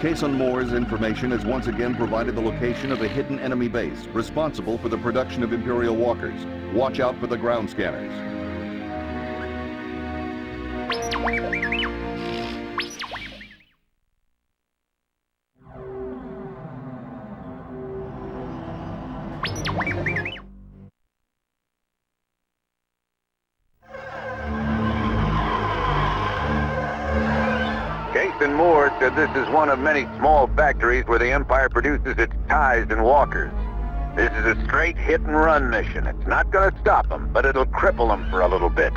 Kason Moor's information has once again provided the location of a hidden enemy base responsible for the production of Imperial walkers. Watch out for the ground scanners. Kason Moor said this is one of many small factories where the Empire produces its TIEs and walkers. This is a straight hit and run mission. It's not gonna stop them, but it'll cripple them for a little bit.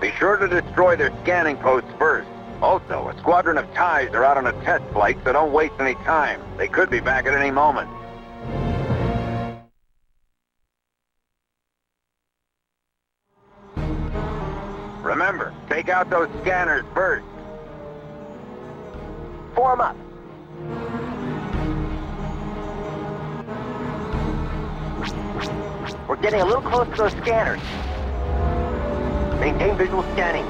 Be sure to destroy their scanning posts first. Also, a squadron of TIEs are out on a test flight, so don't waste any time. They could be back at any moment. Remember, take out those scanners first. Form up. We're getting a little close to those scanners. Maintain visual scanning.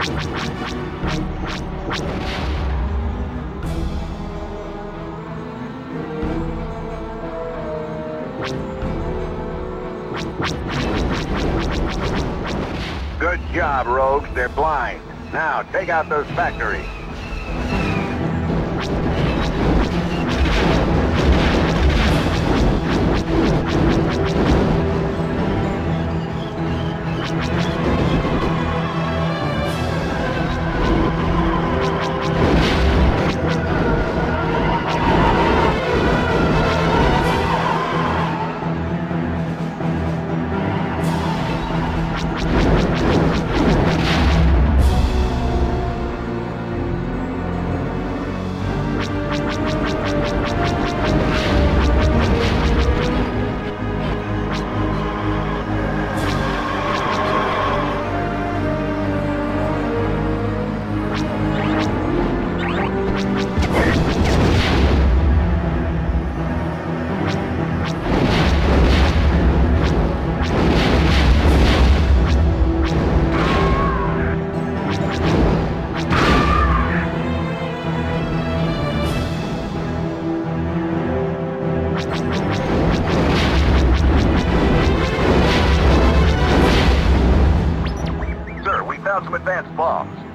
Good job, rogues. They're blind. Now, take out those factories. Advanced bombs.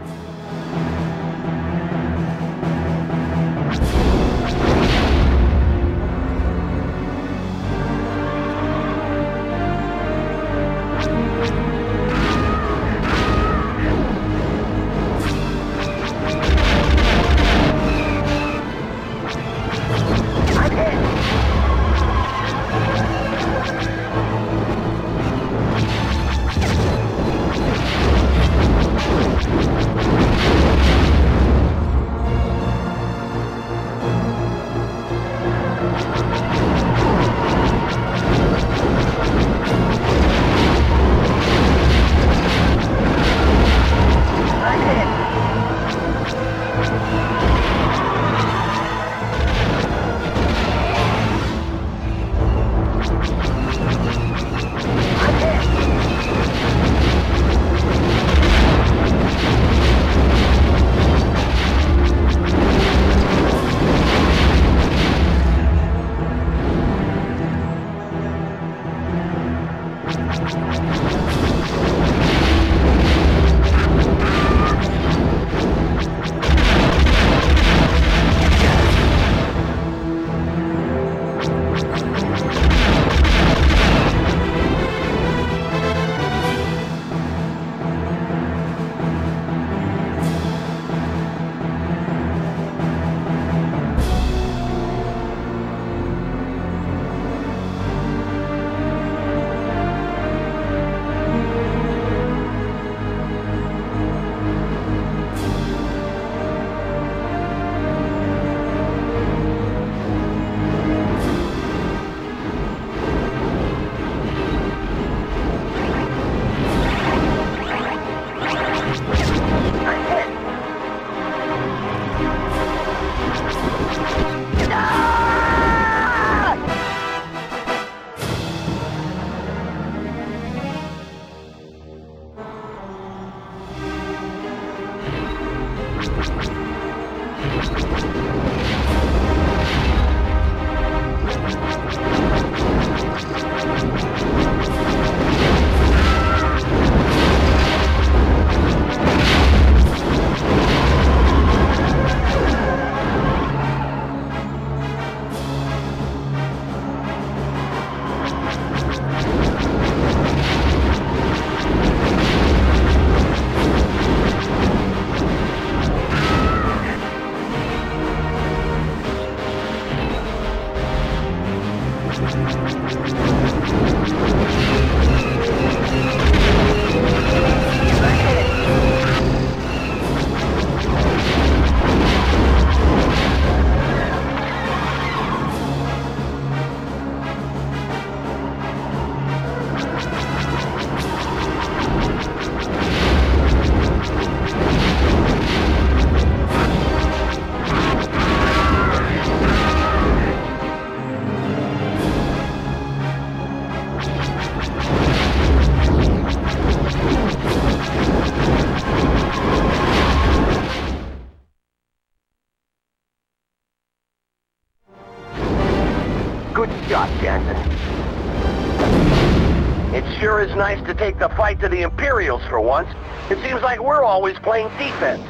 It sure is nice to take the fight to the Imperials for once. It seems like we're always playing defense.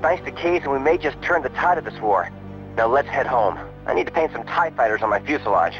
Thanks to Kayes, we may just turn the tide of this war. Now let's head home. I need to paint some TIE fighters on my fuselage.